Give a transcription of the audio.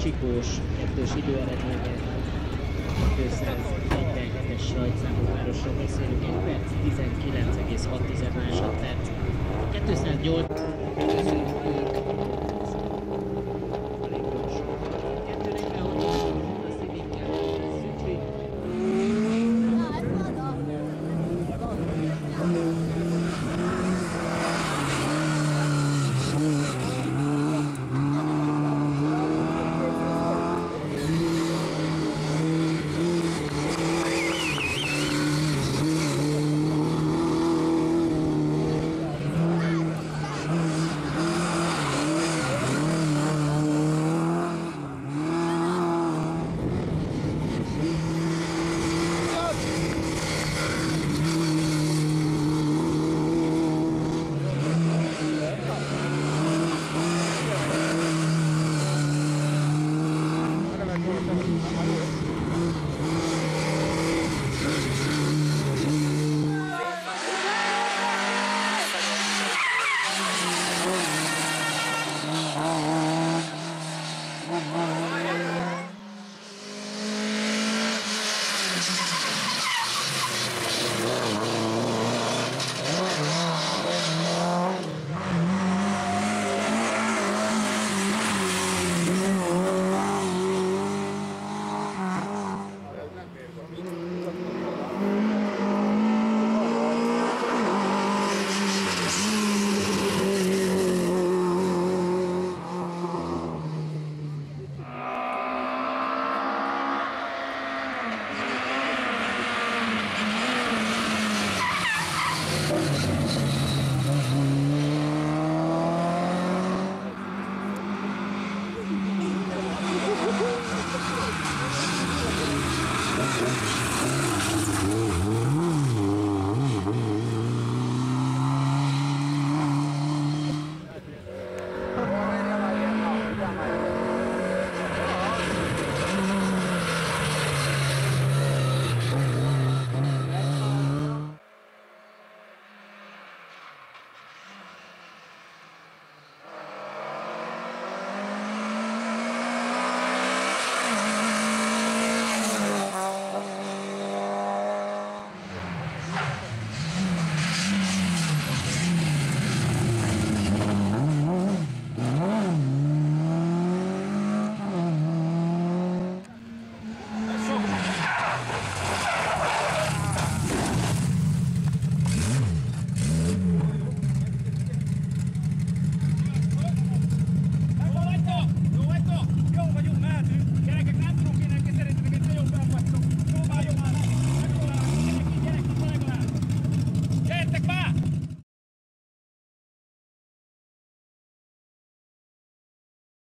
Csikós kettős időeredménye 247-es rajtszámú párosról beszélünk, 1 perc 19,6 másodperc. 208